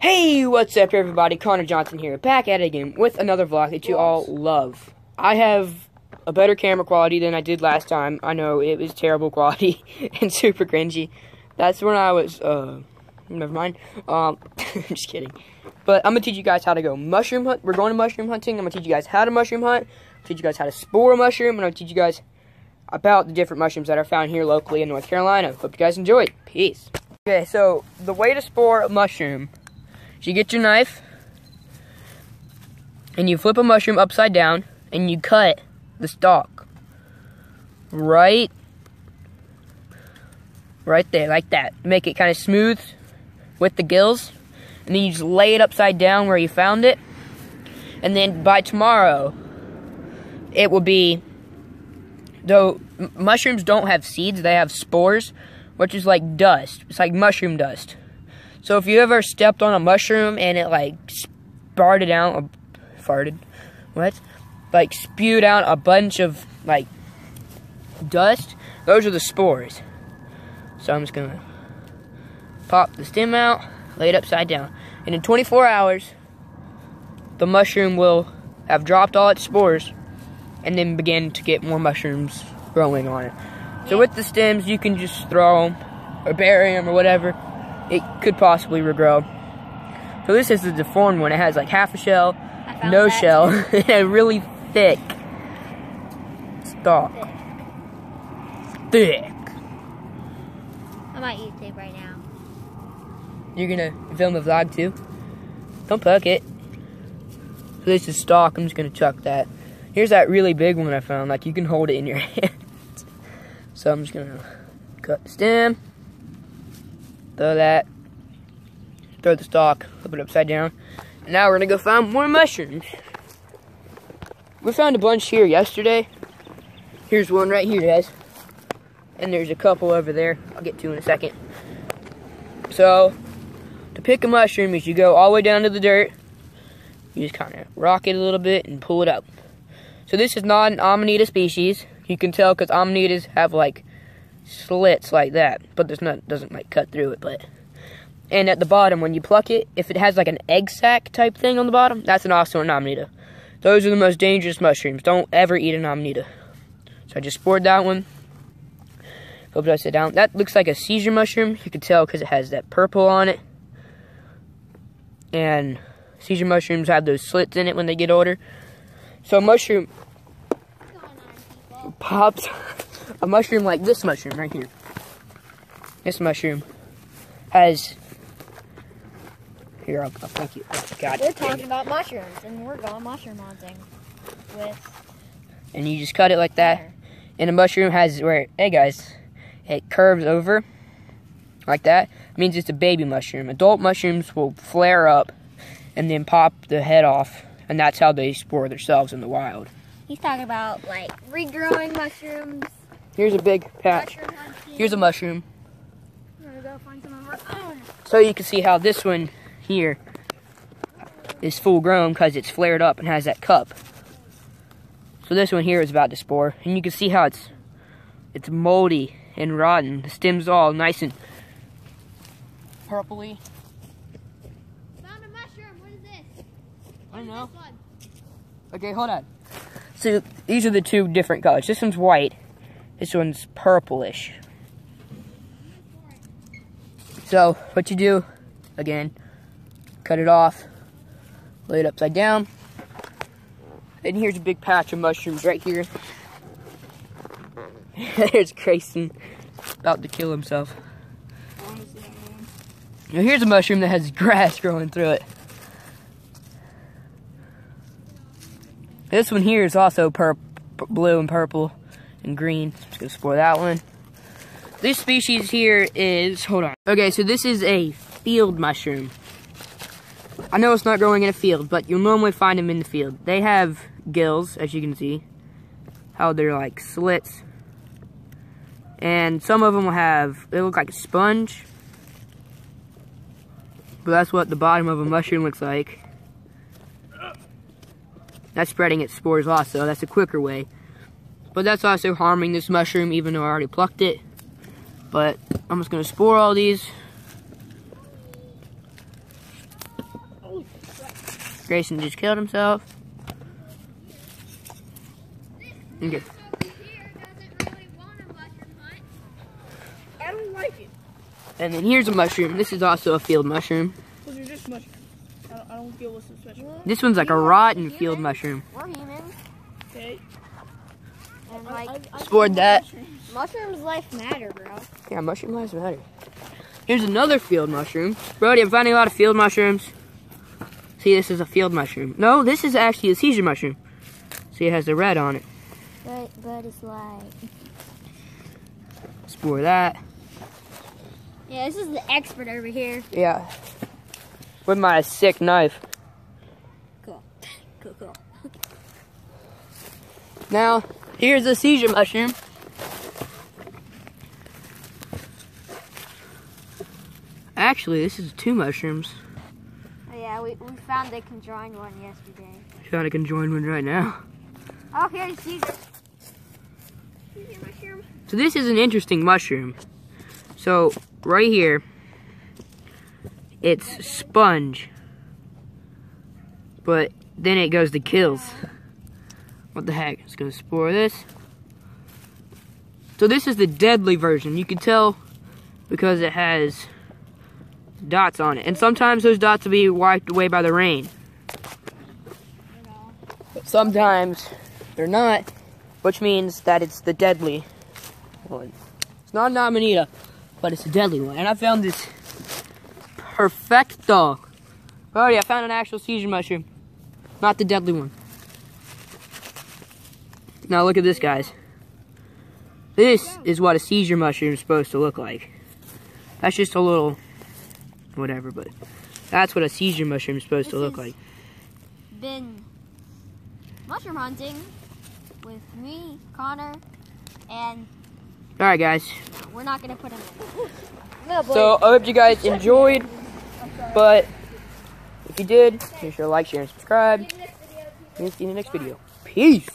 Hey, what's up, everybody? Conner Johnson here, back at it again with another vlog that you all love. I have a better camera quality than I did last time. I know it was terrible quality and super cringy. That's when I was, uh, never mind. Um, just kidding. But I'm gonna teach you guys how to go mushroom hunt. We're going to mushroom hunting. I'm gonna teach you guys how to mushroom hunt. teach you guys how to spore a mushroom. And I'm gonna teach you guys about the different mushrooms that are found here locally in North Carolina. Hope you guys enjoy. Peace. Okay, so the way to spore a mushroom is you get your knife and you flip a mushroom upside down and you cut the stalk right right there like that make it kind of smooth with the gills and then you just lay it upside down where you found it and then by tomorrow it will be though mushrooms don't have seeds they have spores which is like dust. It's like mushroom dust. So if you ever stepped on a mushroom and it like sparted out, or farted, what? Like spewed out a bunch of like dust, those are the spores. So I'm just gonna pop the stem out, lay it upside down. And in 24 hours, the mushroom will have dropped all its spores and then begin to get more mushrooms growing on it. So with the stems, you can just throw them or bury them or whatever. It could possibly regrow. So this is the deformed one. It has like half a shell, no shell, and a really thick stalk. Thick. thick. I'm on YouTube right now. You're gonna film a vlog too? Don't poke it. So this is stalk. I'm just gonna chuck that. Here's that really big one I found. Like you can hold it in your hand. So I'm just gonna cut the stem, throw that, throw the stalk, flip it upside down. Now we're gonna go find more mushrooms. We found a bunch here yesterday. Here's one right here, guys. And there's a couple over there. I'll get to in a second. So, to pick a mushroom is you go all the way down to the dirt. You just kind of rock it a little bit and pull it up. So this is not an Amanita species. You can tell because Amanitas have like slits like that, but there's not doesn't like cut through it. But and at the bottom, when you pluck it, if it has like an egg sac type thing on the bottom, that's an also an Amanita. Those are the most dangerous mushrooms. Don't ever eat an Amanita. So I just spored that one. Hope I sit down. That looks like a Caesar mushroom. You can tell because it has that purple on it. And Caesar mushrooms have those slits in it when they get older. So mushroom pops a mushroom like this mushroom right here. This mushroom has. Here, I'll, I'll thank you. Oh, God. We're talking about mushrooms, and we're going mushroom hunting with. And you just cut it like that, and the mushroom has where, hey guys, it curves over like that. It means it's a baby mushroom. Adult mushrooms will flare up and then pop the head off, and that's how they spore themselves in the wild. He's talking about like regrowing mushrooms. Here's a big patch. Here's a mushroom. So you can see how this one here is full grown because it's flared up and has that cup. So this one here is about to spore. And you can see how it's it's moldy and rotten. The stem's all nice and purpley. Found a mushroom. What is this? What I don't know. Okay, hold on. So these are the two different colors. This one's white. This one's purplish. So what you do, again, cut it off, lay it upside down. And here's a big patch of mushrooms right here. There's Grayson about to kill himself. Now here's a mushroom that has grass growing through it. This one here is also blue and purple and green. Just gonna explore that one. This species here is, hold on. Okay, so this is a field mushroom. I know it's not growing in a field, but you'll normally find them in the field. They have gills, as you can see. How they're like slits. And some of them will have, they look like a sponge. But that's what the bottom of a mushroom looks like. That's spreading its spores also. That's a quicker way. But that's also harming this mushroom even though I already plucked it. But I'm just going to spore all these. Grayson just killed himself. Okay. I don't like it. And then here's a mushroom. This is also a field mushroom. Because they're just mushrooms. I don't, I don't feel what's. This one's like a rotten field mushroom. We're humans, Okay? And like I- I Explored love that. mushrooms. mushrooms, life matter, bro. Yeah, mushroom lives matter. Here's another field mushroom. Brody, I'm finding a lot of field mushrooms. See, this is a field mushroom. No, this is actually a Caesar mushroom. See, it has the red on it. But but it's like Spore that. yeah, this is the expert over here. Yeah. With my sick knife. Cool, cool, cool. Now, here's a Caesar mushroom. Actually, this is two mushrooms. Oh, yeah, we, we found the conjoined one yesterday. Found a conjoined one right now. Oh, here's Caesar. Caesar mushroom. So this is an interesting mushroom. So right here, it's sponge, but then it goes to gills. What the heck? It's gonna spore this. So this is the deadly version. You can tell because it has dots on it, and sometimes those dots will be wiped away by the rain. But sometimes they're not, which means that it's the deadly one. It's not an Amanita, but it's a deadly one. And I found this perfect perfecto. Already, I found an actual Caesar mushroom, not the deadly one. Now look at this, guys. This is what a Caesar mushroom is supposed to look like. That's just a little, whatever, but that's what a Caesar mushroom is supposed to look is- like. Been mushroom hunting with me, Conner, and All right, guys. we're not gonna put him in. No. So I hope you guys enjoyed. But if you did, make sure to like, share, and subscribe. And see you in the next video. Peace.